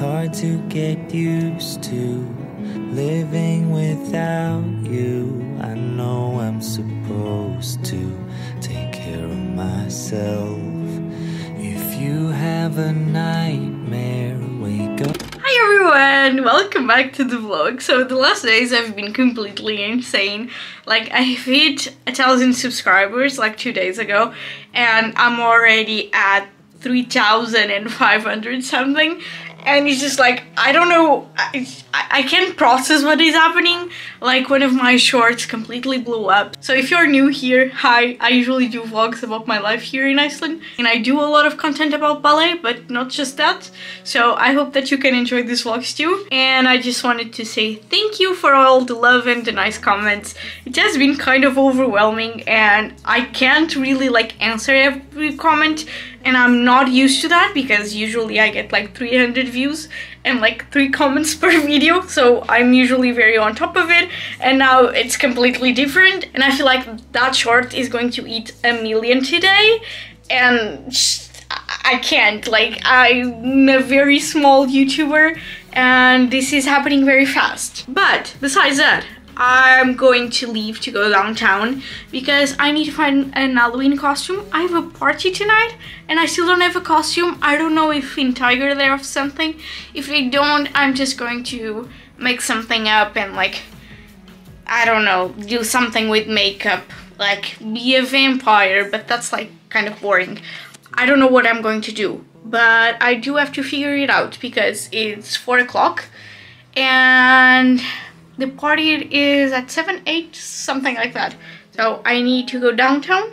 hard to get used to living without you. I know I'm supposed to take care of myself. If you have a nightmare, wake up. Hi everyone, welcome back to the vlog. So the last days I've been completely insane. Like I hit a thousand subscribers like two days ago and I'm already at 3,500 something and he's just like I don't know I, I can't process what is happening. Like one of my shorts completely blew up. So if you're new here hi I usually do vlogs about my life here in Iceland. And I do a lot of content about ballet but not just that. So I hope that you can enjoy these vlogs too. And I just wanted to say thank you for all the love and the nice comments. It has been kind of overwhelming and I can't really like answer every comment and I'm not used to that because usually I get like 300 views and like three comments per video so I'm usually very on top of it. And now it's completely different and I feel like that short is going to eat a million today. And I can't like I'm a very small YouTuber and this is happening very fast. But besides that I'm going to leave to go downtown because I need to find an Halloween costume. I have a party tonight and I still don't have a costume. I don't know if in Tiger they have something. If they don't, I'm just going to make something up and like, I don't know, do something with makeup. Like be a vampire, but that's like kind of boring. I don't know what I'm going to do, but I do have to figure it out because it's four o'clock and the party is at 7, 8, something like that. So I need to go downtown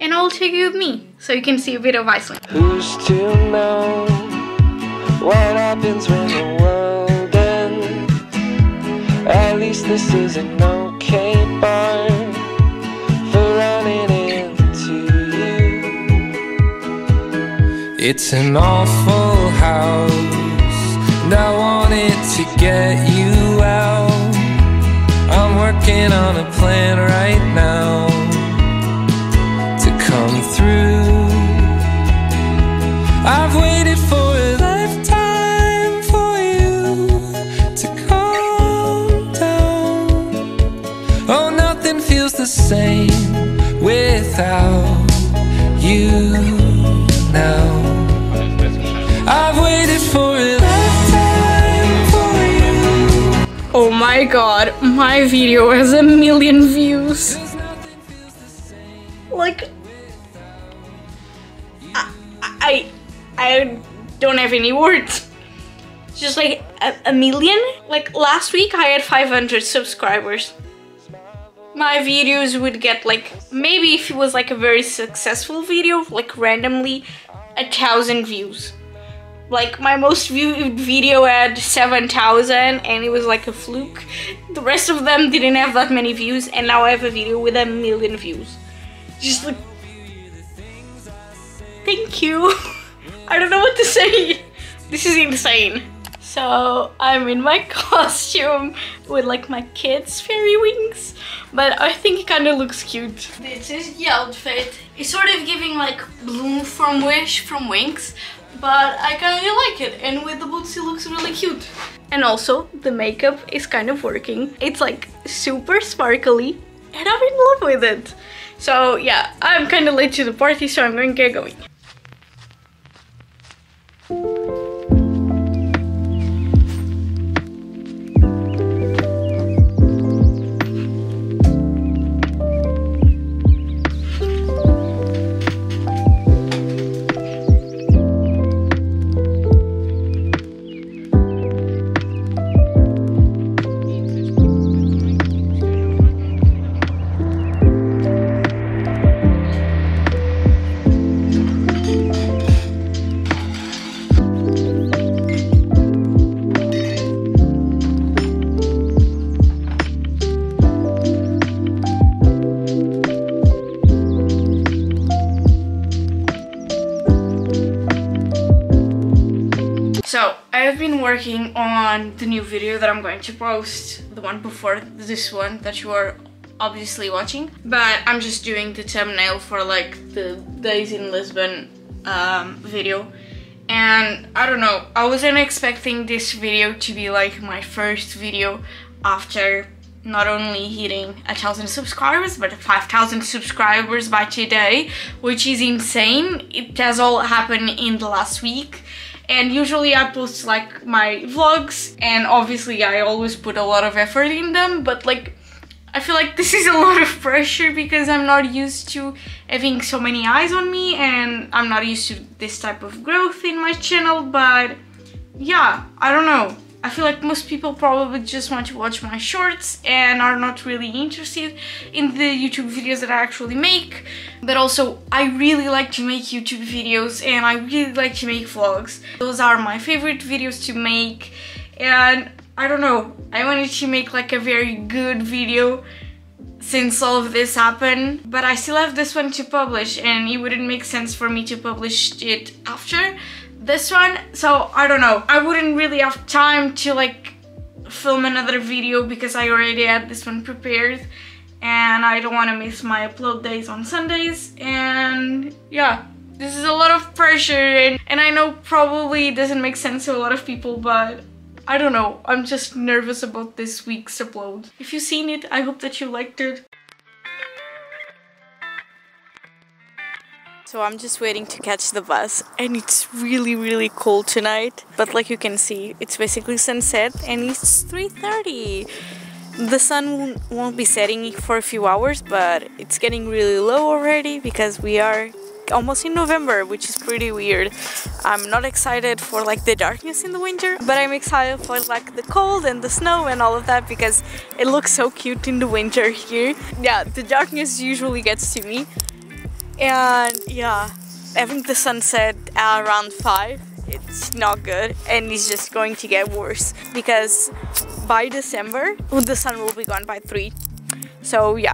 and I'll take you with me so you can see a bit of Iceland. Who's to know what happens when the world ends? At least this is an okay bar for running into you. It's an awful house, and I wanted to get you working on a plan right now to come through. I've waited for a lifetime for you to calm down. Oh, nothing feels the same without my god, my video has a million views. Like, I, I, I don't have any words. Just like a, a million? Like last week I had 500 subscribers. My videos would get like, maybe if it was like a very successful video, like randomly, a thousand views like my most viewed video had 7,000 and it was like a fluke. The rest of them didn't have that many views and now I have a video with a million views. Just like, thank you. I don't know what to say. This is insane. So I'm in my costume with like my kids fairy wings, but I think it kind of looks cute. This is the outfit. It's sort of giving like Bloom from Wish from Winx, but I kind of like it and with the boots it looks really cute. And also the makeup is kind of working. It's like super sparkly and I'm in love with it. So yeah, I'm kind of late to the party so I'm going to get going. I have been working on the new video that I'm going to post, the one before this one that you are obviously watching. But I'm just doing the thumbnail for like the Days in Lisbon um, video. and I don't know, I wasn't expecting this video to be like my first video after not only hitting a thousand subscribers but 5000 subscribers by today which is insane it has all happened in the last week and usually I post like my vlogs and obviously I always put a lot of effort in them but like I feel like this is a lot of pressure because I'm not used to having so many eyes on me and I'm not used to this type of growth in my channel but yeah I don't know I feel like most people probably just want to watch my shorts and are not really interested in the YouTube videos that I actually make. But also, I really like to make YouTube videos and I really like to make vlogs. Those are my favorite videos to make and I don't know, I wanted to make like a very good video since all of this happened but I still have this one to publish and it wouldn't make sense for me to publish it after this one so I don't know. I wouldn't really have time to like film another video because I already had this one prepared. And I don't want to miss my upload days on Sundays. And yeah this is a lot of pressure and, and I know probably doesn't make sense to a lot of people but I don't know. I'm just nervous about this week's upload. If you've seen it I hope that you liked it So I'm just waiting to catch the bus and it's really really cold tonight. But like you can see, it's basically sunset and it's 3.30. The sun won't be setting for a few hours, but it's getting really low already because we are almost in November, which is pretty weird. I'm not excited for like the darkness in the winter, but I'm excited for like the cold and the snow and all of that because it looks so cute in the winter here. Yeah, the darkness usually gets to me, and yeah having the sunset around 5 it's not good and it's just going to get worse because by December the sun will be gone by 3 so yeah.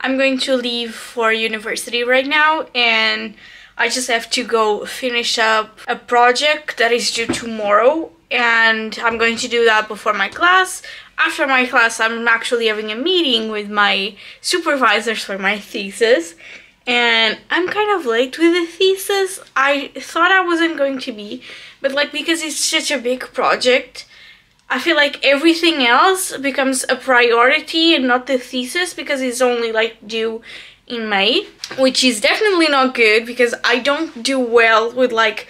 I'm going to leave for university right now and I just have to go finish up a project that is due tomorrow and I'm going to do that before my class after my class, I'm actually having a meeting with my supervisors for my thesis. And I'm kind of late with the thesis. I thought I wasn't going to be, but like because it's such a big project, I feel like everything else becomes a priority and not the thesis because it's only like due in May, which is definitely not good because I don't do well with like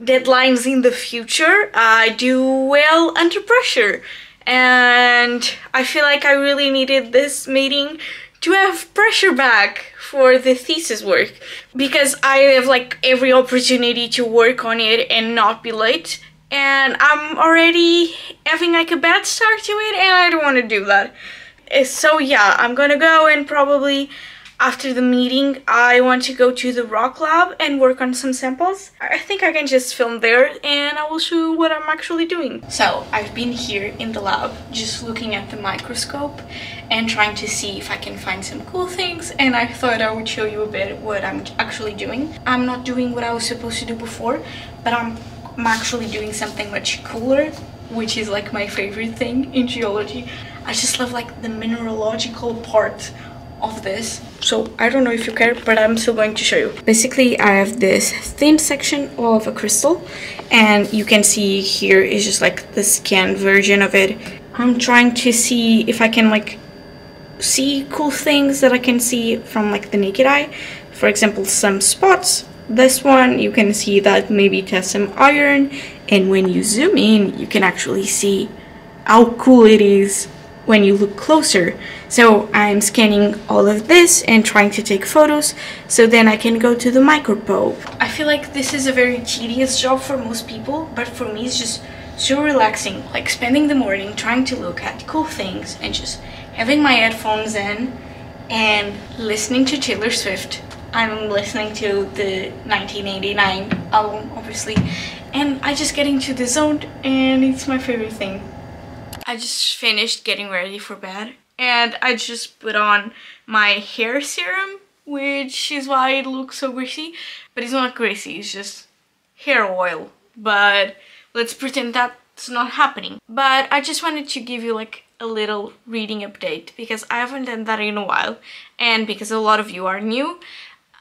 deadlines in the future. I do well under pressure and I feel like I really needed this meeting to have pressure back for the thesis work because I have like every opportunity to work on it and not be late and I'm already having like a bad start to it and I don't want to do that. Eh, so yeah, I'm gonna go and probably after the meeting, I want to go to the rock lab and work on some samples. I think I can just film there and I will show you what I'm actually doing. So I've been here in the lab just looking at the microscope and trying to see if I can find some cool things and I thought I would show you a bit what I'm actually doing. I'm not doing what I was supposed to do before, but I'm, I'm actually doing something much cooler which is like my favorite thing in geology. I just love like the mineralogical part of this. So I don't know if you care but I'm still going to show you. Basically I have this thin section of a crystal and you can see here is just like the scanned version of it. I'm trying to see if I can like see cool things that I can see from like the naked eye. For example some spots. This one you can see that maybe it has some iron and when you zoom in you can actually see how cool it is when you look closer. So I'm scanning all of this and trying to take photos so then I can go to the microprobe. I feel like this is a very tedious job for most people, but for me it's just so relaxing, like spending the morning trying to look at cool things and just having my headphones in and listening to Taylor Swift. I'm listening to the 1989 album, obviously, and I just get into the zone and it's my favorite thing. I just finished getting ready for bed and I just put on my hair serum which is why it looks so greasy but it's not greasy it's just hair oil but let's pretend that's not happening but I just wanted to give you like a little reading update because I haven't done that in a while and because a lot of you are new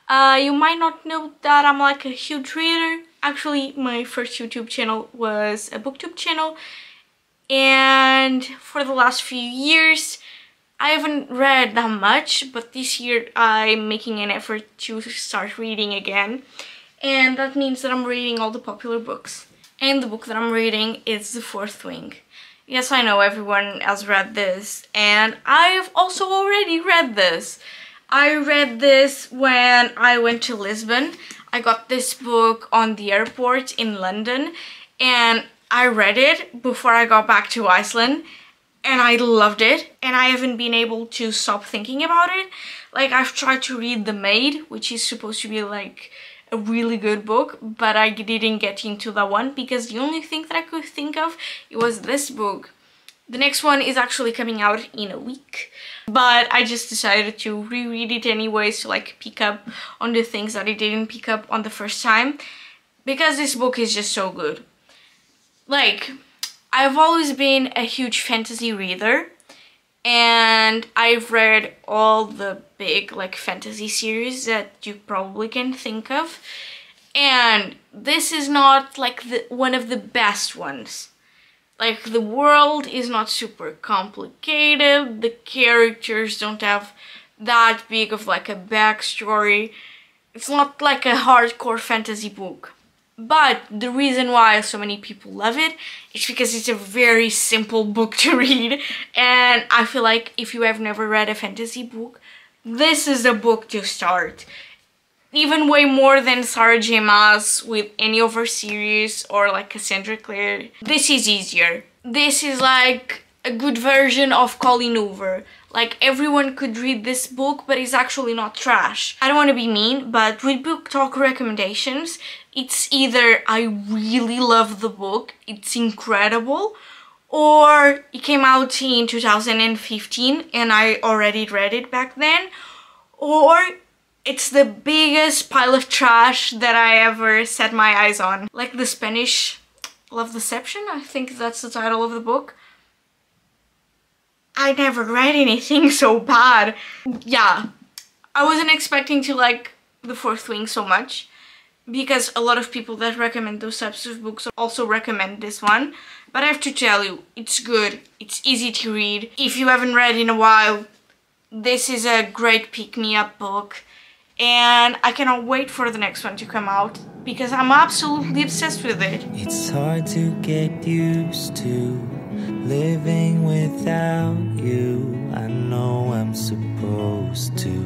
Uh, you might not know that I'm like a huge reader. Actually, my first YouTube channel was a booktube channel and for the last few years I haven't read that much but this year I'm making an effort to start reading again and that means that I'm reading all the popular books and the book that I'm reading is The Fourth Wing. Yes, I know everyone has read this and I've also already read this. I read this when I went to Lisbon. I got this book on the airport in London and I read it before I got back to Iceland and I loved it and I haven't been able to stop thinking about it. Like I've tried to read The Maid, which is supposed to be like a really good book, but I didn't get into that one because the only thing that I could think of it was this book. The next one is actually coming out in a week, but I just decided to reread it anyways to like pick up on the things that I didn't pick up on the first time because this book is just so good like I've always been a huge fantasy reader and I've read all the big like fantasy series that you probably can think of. And this is not like the one of the best ones. Like the world is not super complicated. The characters don't have that big of like a backstory. It's not like a hardcore fantasy book but the reason why so many people love it is because it's a very simple book to read. And I feel like if you have never read a fantasy book, this is the book to start. Even way more than Sarah J Maas with any of her series or like Cassandra Clare. This is easier. This is like a good version of Colleen Hoover. Like everyone could read this book, but it's actually not trash. I don't want to be mean, but with BookTok recommendations, it's either I really love the book, it's incredible, or it came out in 2015 and I already read it back then, or it's the biggest pile of trash that I ever set my eyes on. Like the Spanish Love Deception, I think that's the title of the book. I never read anything so bad. Yeah, I wasn't expecting to like The Fourth Wing so much because a lot of people that recommend those types of books also recommend this one. But I have to tell you, it's good, it's easy to read. If you haven't read in a while, this is a great pick-me-up book. And I cannot wait for the next one to come out because I'm absolutely obsessed with it. It's hard to get used to living without you. I know I'm supposed to.